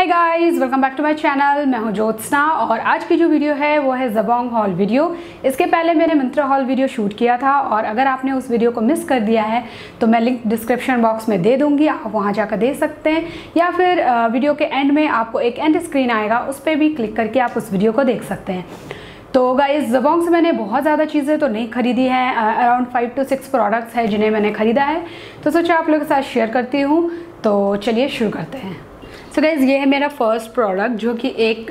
Hi guys welcome back to my channel मैं हूँ ज्योत्सना और आज की जो वीडियो है, वो है जबोंग हॉल वीडियो। इसके पहले मैंने मंत्रा हॉल वीडियो शूट किया था और अगर आपने उस वीडियो को मिस कर दिया है तो मैं लिंक डिस्क्रिप्शन बॉक्स में दे दूँगी, आप वहाँ जाकर देख सकते हैं। या फिर वीडियो के एंड में आपको एक एंड स्क्रीन आएगा, उस पर भी क्लिक करके आप उस वीडियो को देख सकते हैं। तो गाइस जबोंग से मैंने बहुत ज़्यादा चीज़ें तो नहीं खरीदी हैं around five to six products हैं जिन्हें मैंने ख़रीदा है। तो सोचा आप लोगों के साथ शेयर करती हूँ तो चलिए शुरू करते हैं। सो so ये है मेरा फ़र्स्ट प्रोडक्ट जो कि एक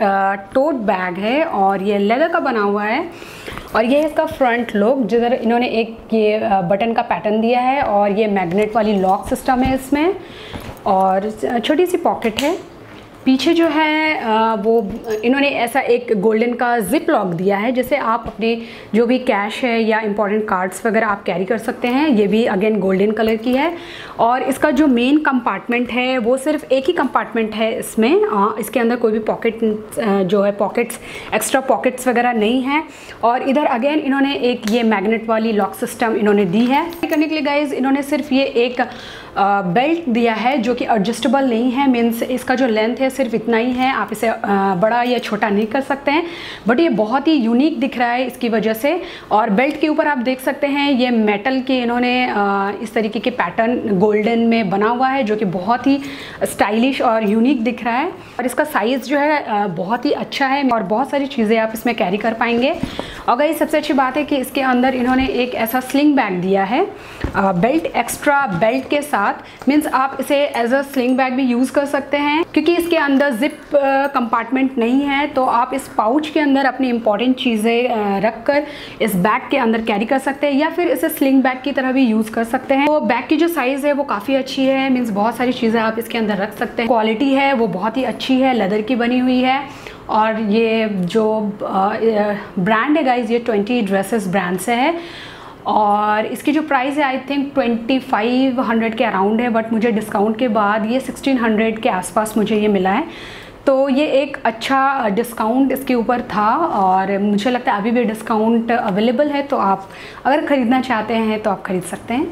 टोट बैग है और ये लेदर का बना हुआ है। और ये है इसका फ्रंट लुक जिधर इन्होंने एक ये बटन का पैटर्न दिया है और ये मैग्नेट वाली लॉक सिस्टम है इसमें। और छोटी सी पॉकेट है। पीछे जो है वो, इन्होंने ऐसा एक गोल्डन का जिप लॉक दिया है, जिसे आप अपने जो भी कैश है या इंपॉर्टेंट कार्ड्स वगैरह आप कैरी कर सकते हैं। ये भी अगेन गोल्डन कलर की है। और इसका जो मेन कंपार्टमेंट है, वो सिर्फ़ एक ही कंपार्टमेंट है इसमें। इसके अंदर कोई भी पॉकेट जो है पॉकेट्स एक्स्ट्रा पॉकेट्स वगैरह नहीं है। और इधर अगेन इन्होंने एक ये मैगनेट वाली लॉक सिस्टम इन्होंने दी है। करने के लिए गाइज़ इन्होंने सिर्फ़ ये एक बेल्ट दिया है जो कि एडजस्टेबल नहीं है मीन्स इसका जो लेंथ है सिर्फ़ इतना ही है, आप इसे बड़ा या छोटा नहीं कर सकते हैं। बट ये बहुत ही यूनिक दिख रहा है इसकी वजह से। और बेल्ट के ऊपर आप देख सकते हैं, ये मेटल के इन्होंने इस तरीके के पैटर्न गोल्डन में बना हुआ है, जो कि बहुत ही स्टाइलिश और यूनिक दिख रहा है। और इसका साइज़ जो है बहुत ही अच्छा है और बहुत सारी चीज़ें आप इसमें कैरी कर पाएँगे। और ये सबसे अच्छी बात है कि इसके अंदर इन्होंने एक ऐसा स्लिंग बैग दिया है। बेल्ट एक्स्ट्रा बेल्ट के साथ मीन्स आप इसे एज अ स्लिंग बैग भी यूज़ कर सकते हैं, क्योंकि इसके अंदर जिप कंपार्टमेंट नहीं है तो आप इस पाउच के अंदर अपनी इंपॉर्टेंट चीज़ें रख कर इस बैग के अंदर कैरी कर सकते हैं, या फिर इसे स्लिंग बैग की तरह भी यूज़ कर सकते हैं। तो बैग की जो साइज़ है, वो काफ़ी अच्छी है मीन्स बहुत सारी चीज़ें आप इसके अंदर रख सकते हैं। क्वालिटी है, वो बहुत ही अच्छी है लेदर की बनी हुई है, और ये जो ब्रांड है गाइज़ ये ट्वेंटी ड्रेसेस ब्रांड से है। और इसकी जो प्राइस है I think twenty five hundred के अराउंड है बट मुझे डिस्काउंट के बाद ये सिक्सटीन हंड्रेड के आसपास मुझे ये मिला है। तो ये एक अच्छा डिस्काउंट इसके ऊपर था और मुझे लगता है अभी भी डिस्काउंट अवेलेबल है तो आप अगर ख़रीदना चाहते हैं तो आप ख़रीद सकते हैं।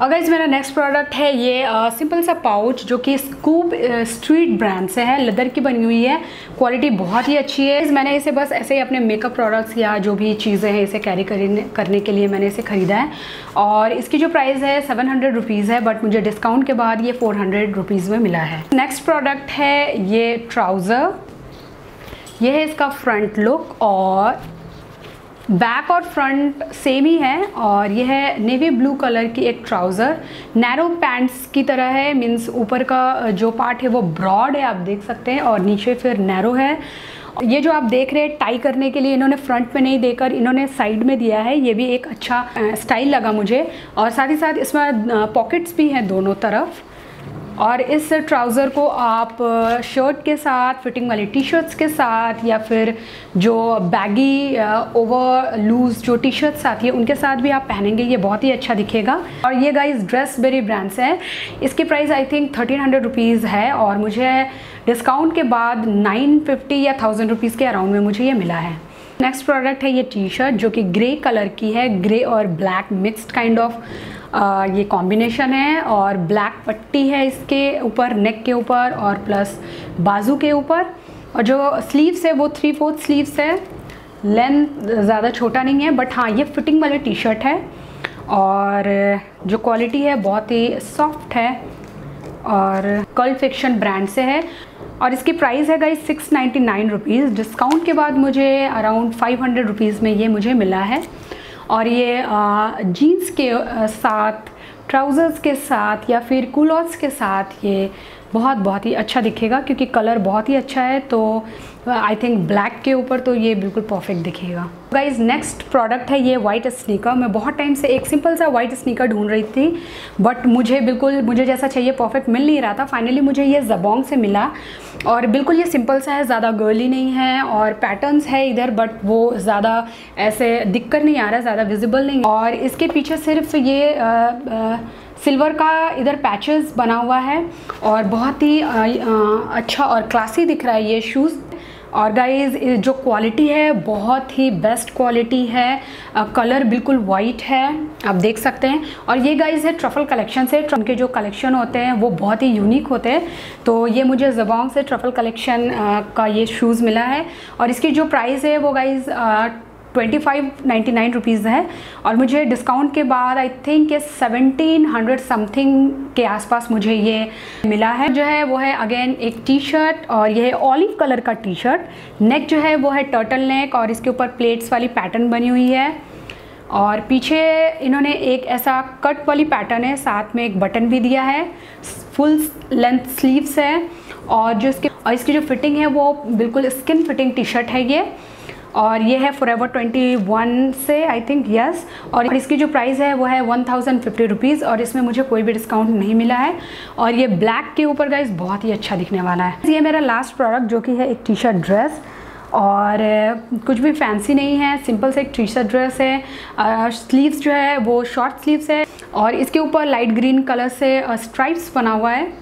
अगर इस मेरा नेक्स्ट प्रोडक्ट है ये सिंपल सा पाउच जो कि स्कूप स्ट्रीट ब्रांड से है लेदर की बनी हुई है। क्वालिटी बहुत ही अच्छी है। मैंने इसे बस ऐसे ही अपने मेकअप प्रोडक्ट्स या जो भी चीज़ें हैं इसे कैरी करने करने के लिए मैंने इसे ख़रीदा है। और इसकी जो प्राइस है सेवन हंड्रेड रुपीज़ है बट मुझे डिस्काउंट के बाद ये फोर हंड्रेड रुपीज़ में मिला है। नेक्स्ट प्रोडक्ट है ये ट्राउज़र यह है इसका फ्रंट लुक और बैक और फ्रंट सेम ही है और यह है नेवी ब्लू कलर की एक ट्राउज़र। नैरो पैंट्स की तरह है मीन्स ऊपर का जो पार्ट है वो ब्रॉड है, आप देख सकते हैं, और नीचे फिर नैरो है। ये जो आप देख रहे हैं, टाई करने के लिए इन्होंने फ्रंट में नहीं देकर इन्होंने साइड में दिया है, ये भी एक अच्छा स्टाइल लगा मुझे। और साथ ही साथ इसमें पॉकेट्स भी हैं दोनों तरफ़। और इस ट्राउज़र को आप शर्ट के साथ, फिटिंग वाली टी शर्ट्स के साथ, या फिर जो बैगी ओवर लूज़ जो टी शर्ट्स आती है, उनके साथ भी आप पहनेंगे, ये बहुत ही अच्छा दिखेगा। और ये गाइस ड्रेस बेरी ब्रांड से है। इसकी price I think thirteen hundred rupees है और मुझे डिस्काउंट के बाद नाइन फिफ्टी या थाउज़ेंड रुपीज़ के अराउंड में मुझे ये मिला है। नेक्स्ट प्रोडक्ट है ये टी शर्ट जो कि ग्रे कलर की है ग्रे और ब्लैक मिक्सड काइंड ऑफ़ ये कॉम्बिनेशन है और ब्लैक पट्टी है इसके ऊपर नेक के ऊपर और प्लस बाजू के ऊपर। और जो स्लीव्स है, वो थ्री फोर्थ स्लीव्स है। लेंथ ज़्यादा छोटा नहीं है बट हाँ ये फिटिंग वाली टी शर्ट है। और जो क्वालिटी है, बहुत ही सॉफ्ट है और कल फिक्शन ब्रांड से है। और इसकी प्राइस है guys six ninety nine rupees discount के बाद मुझे अराउंड फाइव हंड्रेड रुपीज़ में ये मुझे मिला है। और ये जीन्स के साथ ट्राउज़र्स के साथ या फिर कुलॉथ्स के साथ ये बहुत बहुत ही अच्छा दिखेगा क्योंकि कलर बहुत ही अच्छा है तो आई थिंक ब्लैक के ऊपर तो ये बिल्कुल परफेक्ट दिखेगा। गाइज़ नेक्स्ट प्रोडक्ट है ये वाइट स्नीकर मैं बहुत टाइम से एक सिंपल सा वाइट स्नीकर ढूंढ रही थी बट मुझे बिल्कुल मुझे जैसा चाहिए परफेक्ट मिल नहीं रहा था। फाइनली मुझे ये जबोंग से मिला और बिल्कुल ये सिंपल सा है ज़्यादा गर्ली नहीं है और पैटर्न्स है इधर बट वो ज़्यादा ऐसे दिक्कत नहीं आ रहा ज़्यादा विजिबल नहीं। और इसके पीछे सिर्फ़ ये आ, आ, सिल्वर का इधर पैचेस बना हुआ है और बहुत ही अच्छा और क्लासी दिख रहा है ये शूज़ और गाइज़ जो क्वालिटी है, बहुत ही बेस्ट क्वालिटी है। कलर बिल्कुल वाइट है, आप देख सकते हैं। और ये गाइज़ है ट्रफल कलेक्शन से। उनके जो कलेक्शन होते हैं, वो बहुत ही यूनिक होते हैं। तो ये मुझे जबांग से ट्रफल कलेक्शन का ये शूज़ मिला है। और इसकी जो प्राइस है, वो guys twenty five ninety nine rupees है और मुझे डिस्काउंट के बाद आई थिंक ये सेवनटीन हंड्रेड समथिंग के आसपास मुझे ये मिला है। जो है वो है अगेन एक टी शर्ट और ये है ऑलिव कलर का टी शर्ट नेक जो है वो है टर्टल नेक और इसके ऊपर प्लेट्स वाली पैटर्न बनी हुई है। और पीछे इन्होंने एक ऐसा कट वाली पैटर्न है, साथ में एक बटन भी दिया है। फुल लेंथ स्लीव्स है और जो इसके और इसकी जो फिटिंग है वो बिल्कुल स्किन फिटिंग टी शर्ट है ये। और ये है फॉर एवर ट्वेंटी वन से आई थिंक यस और इसकी जो प्राइस है, वो है वन थाउज़ेंड फिफ्टी रुपीज़ और इसमें मुझे कोई भी डिस्काउंट नहीं मिला है। और ये ब्लैक के ऊपर गाइस बहुत ही अच्छा दिखने वाला है। ये मेरा लास्ट प्रोडक्ट जो कि है एक टी शर्ट ड्रेस और कुछ भी फैंसी नहीं है सिंपल से एक टी शर्ट ड्रेस है स्लीव्स जो है, वो शॉर्ट स्लीव्स है और इसके ऊपर लाइट ग्रीन कलर से स्ट्राइप्स बना हुआ है।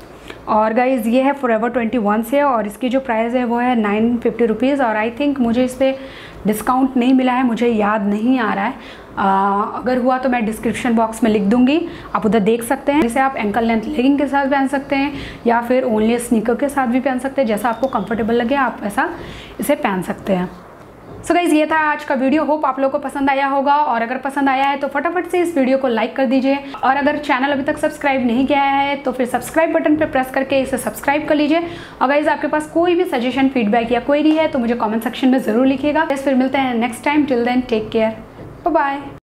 और गाइज़ ये है फॉर एवर ट्वेंटी वन से और इसकी जो प्राइस है वो है नाइन फिफ्टी रुपीज़ और आई थिंक मुझे इस पर डिस्काउंट नहीं मिला है मुझे याद नहीं आ रहा है। आ, अगर हुआ तो मैं डिस्क्रिप्शन बॉक्स में लिख दूँगी आप उधर देख सकते हैं। इसे आप एंकल लेंथ लेगिंग के साथ पहन सकते हैं या फिर ओनली स्नीकर के साथ भी पहन सकते हैं जैसा आपको कंफर्टेबल लगे आप ऐसा इसे पहन सकते हैं। सो गाइज़ ये था आज का वीडियो होप आप लोगों को पसंद आया होगा. और अगर पसंद आया है तो फटाफट से इस वीडियो को लाइक कर दीजिए. और अगर चैनल अभी तक सब्सक्राइब नहीं किया है तो फिर सब्सक्राइब बटन पर प्रेस करके इसे सब्सक्राइब कर लीजिए. और गाइज़ आपके पास कोई भी सजेशन फीडबैक या क्वेरी है तो मुझे कॉमेंट सेक्शन में ज़रूर लिखिएगा. फिर मिलते हैं next time till then take care bye